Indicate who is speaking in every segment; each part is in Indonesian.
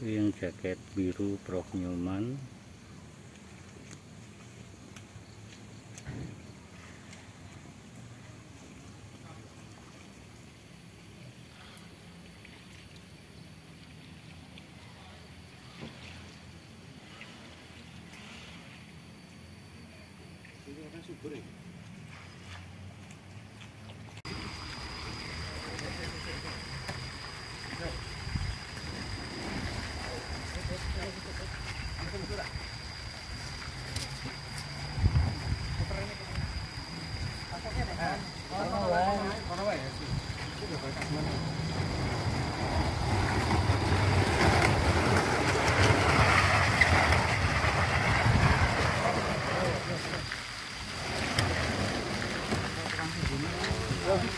Speaker 1: yang jaket biru Prof Newman Ini orang subur ya?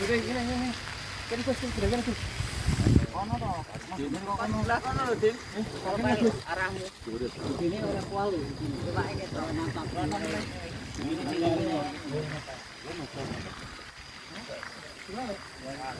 Speaker 2: Gini, ini ini ini kus, kiri kus, kus. Kono
Speaker 3: toh. Mas kok
Speaker 2: kan sebelah kono lho, ini
Speaker 4: Arahmu.
Speaker 2: Ini
Speaker 4: udah kuali. Coba iki ini. Ini 我木空，对，对了，来啊！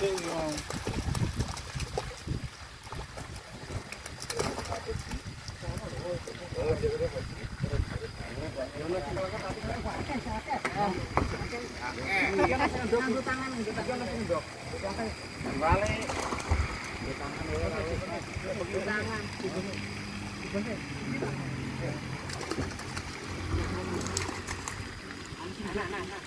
Speaker 2: There you go.
Speaker 4: Nah, nah, nah.